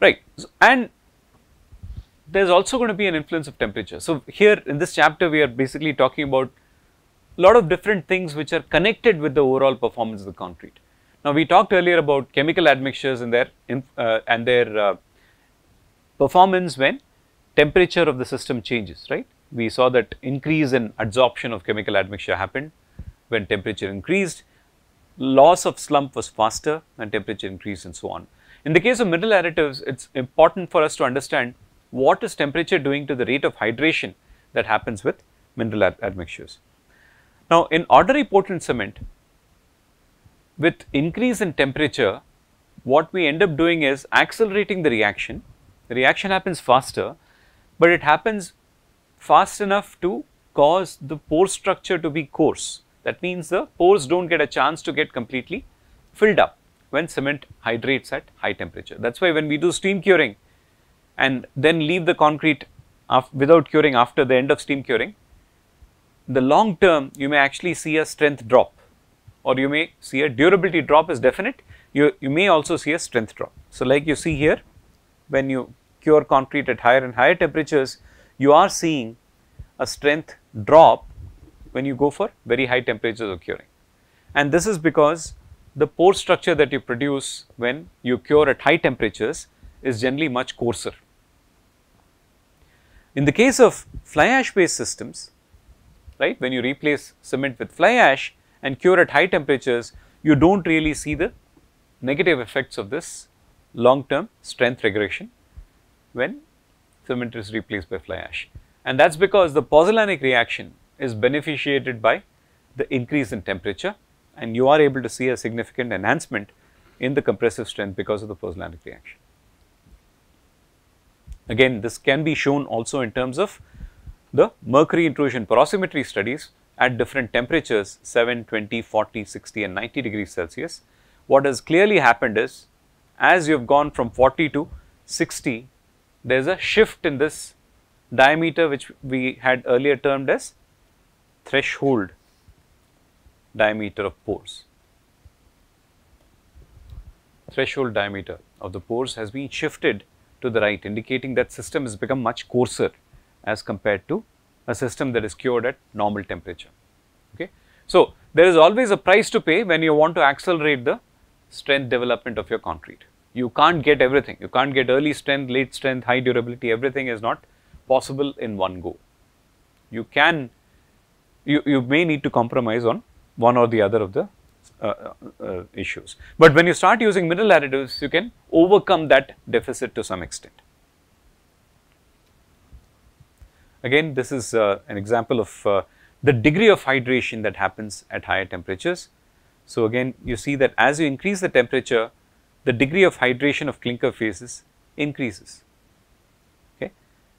right and there is also going to be an influence of temperature. So, here in this chapter we are basically talking about a lot of different things which are connected with the overall performance of the concrete. Now, we talked earlier about chemical admixtures and their uh, and their uh, performance when temperature of the system changes, right. We saw that increase in adsorption of chemical admixture happened when temperature increased, loss of slump was faster when temperature increased and so on. In the case of mineral additives, it is important for us to understand what is temperature doing to the rate of hydration that happens with mineral ad admixtures. Now, in ordinary Portland cement, with increase in temperature, what we end up doing is accelerating the reaction. The reaction happens faster, but it happens fast enough to cause the pore structure to be coarse. That means the pores do not get a chance to get completely filled up when cement hydrates at high temperature. That is why when we do steam curing, and then leave the concrete without curing after the end of steam curing, the long term you may actually see a strength drop or you may see a durability drop is definite, you, you may also see a strength drop. So, like you see here when you cure concrete at higher and higher temperatures, you are seeing a strength drop when you go for very high temperatures of curing. And this is because the pore structure that you produce when you cure at high temperatures is generally much coarser. In the case of fly ash based systems, right, when you replace cement with fly ash and cure at high temperatures, you do not really see the negative effects of this long term strength regression when cement is replaced by fly ash. And that is because the pozzolanic reaction is beneficiated by the increase in temperature and you are able to see a significant enhancement in the compressive strength because of the pozzolanic reaction. Again this can be shown also in terms of the mercury intrusion porosimetry studies at different temperatures 7, 20, 40, 60 and 90 degrees Celsius. What has clearly happened is as you have gone from 40 to 60 there is a shift in this diameter which we had earlier termed as threshold diameter of pores. Threshold diameter of the pores has been shifted to the right indicating that system has become much coarser as compared to a system that is cured at normal temperature. Okay. So, there is always a price to pay when you want to accelerate the strength development of your concrete. You can't get everything, you can't get early strength, late strength, high durability, everything is not possible in one go. You can, you, you may need to compromise on one or the other of the uh, uh, uh, issues. But when you start using mineral additives, you can overcome that deficit to some extent. Again, this is uh, an example of uh, the degree of hydration that happens at higher temperatures. So, again you see that as you increase the temperature, the degree of hydration of clinker phases increases. Okay.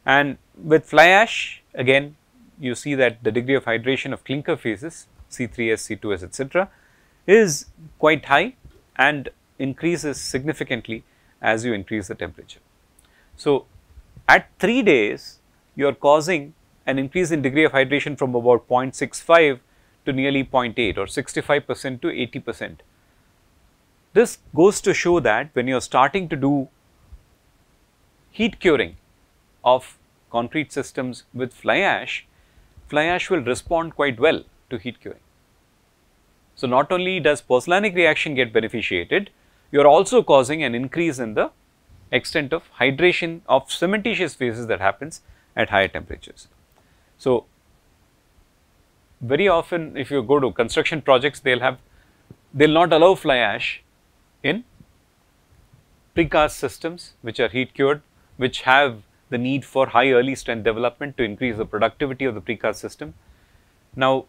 And with fly ash, again you see that the degree of hydration of clinker phases C3S, C2S, etc is quite high and increases significantly as you increase the temperature. So, at 3 days you are causing an increase in degree of hydration from about 0.65 to nearly 0.8 or 65 percent to 80 percent. This goes to show that when you are starting to do heat curing of concrete systems with fly ash, fly ash will respond quite well to heat curing. So, not only does pozzolanic reaction get beneficiated, you are also causing an increase in the extent of hydration of cementitious phases that happens at higher temperatures. So, very often if you go to construction projects, they will have, they will not allow fly ash in precast systems which are heat cured, which have the need for high early strength development to increase the productivity of the precast system. Now,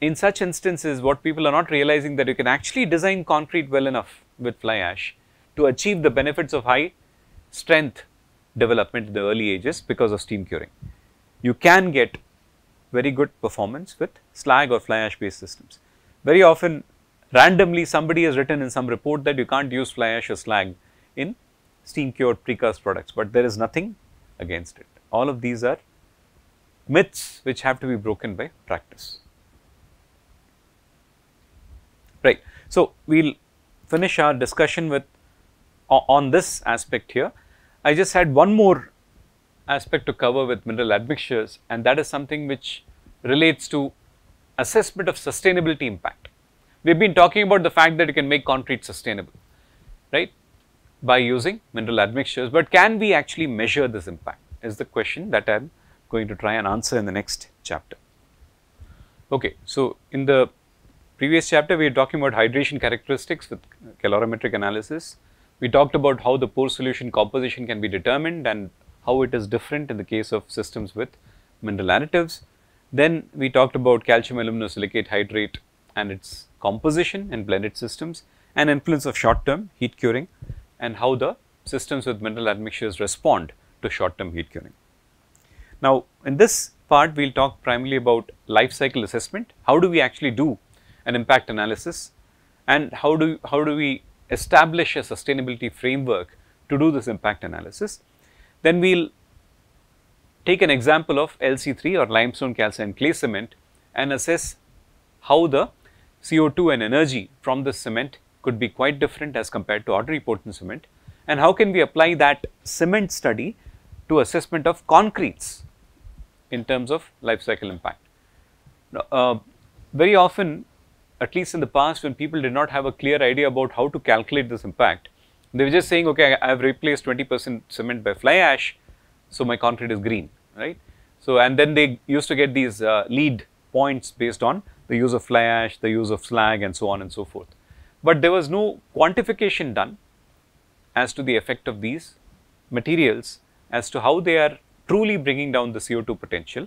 in such instances what people are not realizing that you can actually design concrete well enough with fly ash to achieve the benefits of high strength development in the early ages because of steam curing. You can get very good performance with slag or fly ash based systems. Very often randomly somebody has written in some report that you can't use fly ash or slag in steam cured precast products, but there is nothing against it. All of these are myths which have to be broken by practice right. So, we will finish our discussion with on this aspect here I just had one more aspect to cover with mineral admixtures and that is something which relates to assessment of sustainability impact. We have been talking about the fact that you can make concrete sustainable, right, by using mineral admixtures, but can we actually measure this impact is the question that I am going to try and answer in the next chapter. Okay, so in the previous chapter we were talking about hydration characteristics with calorimetric analysis. We talked about how the pore solution composition can be determined and how it is different in the case of systems with mineral additives. Then we talked about calcium aluminosilicate hydrate and its composition in blended systems and influence of short term heat curing and how the systems with mineral admixtures respond to short term heat curing. Now, in this part we will talk primarily about life cycle assessment, how do we actually do an impact analysis and how do, how do we establish a sustainability framework to do this impact analysis. Then we will take an example of LC3 or limestone calcined clay cement and assess how the CO2 and energy from this cement could be quite different as compared to ordinary Portland cement and how can we apply that cement study to assessment of concretes in terms of life cycle impact. Uh, very often at least in the past when people did not have a clear idea about how to calculate this impact, they were just saying okay I have replaced 20 percent cement by fly ash so my concrete is green right. So and then they used to get these uh, LEED points based on the use of fly ash, the use of slag and so on and so forth. But there was no quantification done as to the effect of these materials as to how they are truly bringing down the CO2 potential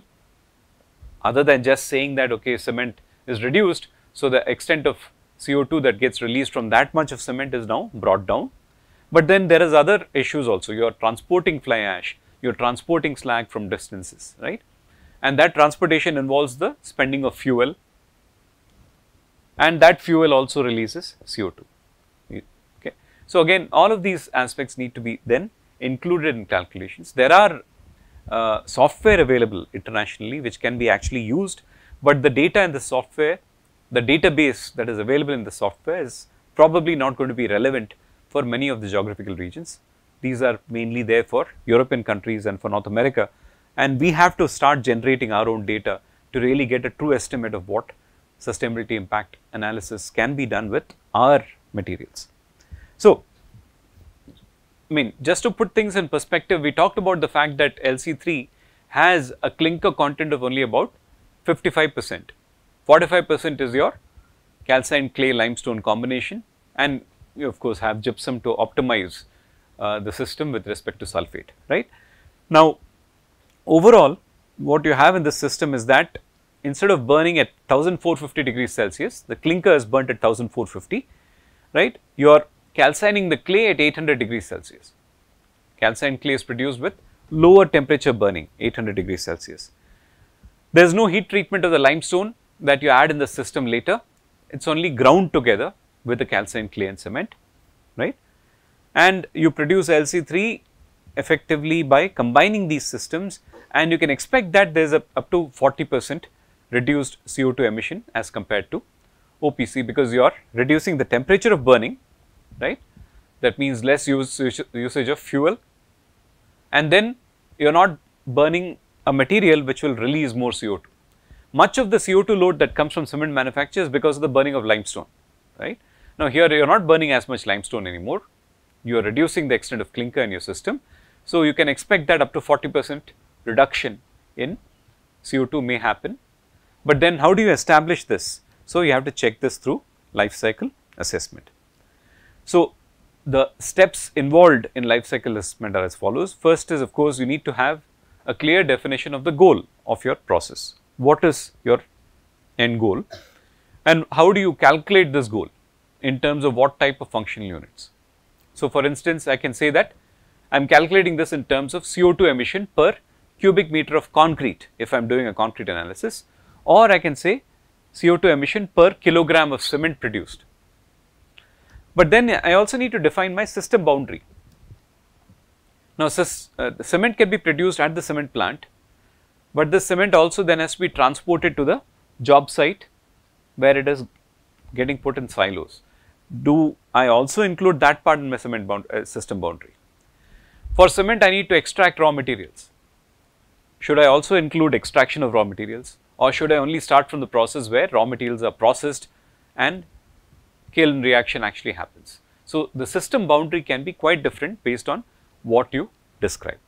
other than just saying that okay cement is reduced. So, the extent of CO2 that gets released from that much of cement is now brought down. But then there is other issues also you are transporting fly ash, you are transporting slag from distances right and that transportation involves the spending of fuel and that fuel also releases CO2. Okay. So, again all of these aspects need to be then included in calculations. There are uh, software available internationally which can be actually used, but the data and the software, the database that is available in the software is probably not going to be relevant for many of the geographical regions. These are mainly there for European countries and for North America and we have to start generating our own data to really get a true estimate of what sustainability impact analysis can be done with our materials. So, I mean just to put things in perspective we talked about the fact that LC3 has a clinker content of only about 55 percent, 45 percent is your calcined clay limestone combination and you of course have gypsum to optimize uh, the system with respect to sulphate right. Now overall what you have in this system is that instead of burning at 1450 degrees Celsius, the clinker is burnt at 1450, right. You are calcining the clay at 800 degrees Celsius. Calcined clay is produced with lower temperature burning 800 degrees Celsius. There is no heat treatment of the limestone that you add in the system later, it is only ground together with the calcined clay and cement, right. And you produce LC3 effectively by combining these systems and you can expect that there is a up to 40 percent reduced CO2 emission as compared to OPC because you are reducing the temperature of burning, right. That means less use, usage of fuel and then you are not burning a material which will release more CO2. Much of the CO2 load that comes from cement manufacture is because of the burning of limestone, right. Now, here you are not burning as much limestone anymore, you are reducing the extent of clinker in your system. So, you can expect that up to 40 percent reduction in CO2 may happen but then how do you establish this? So, you have to check this through life cycle assessment. So, the steps involved in life cycle assessment are as follows. First is of course, you need to have a clear definition of the goal of your process. What is your end goal and how do you calculate this goal in terms of what type of functional units. So, for instance, I can say that I am calculating this in terms of CO2 emission per cubic meter of concrete if I am doing a concrete analysis or I can say CO2 emission per kilogram of cement produced. But then I also need to define my system boundary. Now, uh, cement can be produced at the cement plant, but the cement also then has to be transported to the job site where it is getting put in silos. Do I also include that part in my cement bound, uh, system boundary? For cement I need to extract raw materials. Should I also include extraction of raw materials or should I only start from the process where raw materials are processed and kiln reaction actually happens. So, the system boundary can be quite different based on what you describe.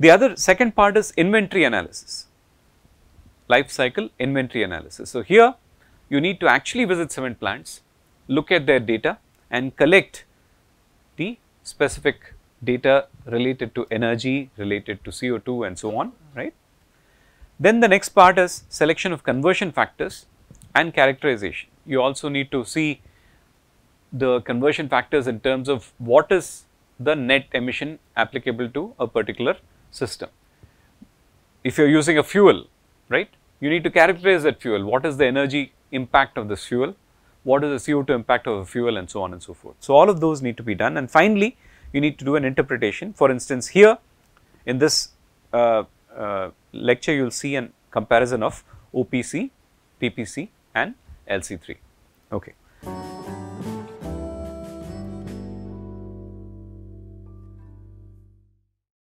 The other second part is inventory analysis, life cycle inventory analysis. So, here you need to actually visit cement plants, look at their data and collect the specific data related to energy, related to CO2 and so on, right. Then the next part is selection of conversion factors and characterization. You also need to see the conversion factors in terms of what is the net emission applicable to a particular system. If you are using a fuel, right, you need to characterize that fuel, what is the energy impact of this fuel, what is the CO2 impact of a fuel and so on and so forth. So, all of those need to be done and finally, you need to do an interpretation. For instance, here in this uh, uh, lecture you will see a comparison of OPC, PPC and LC3. Okay.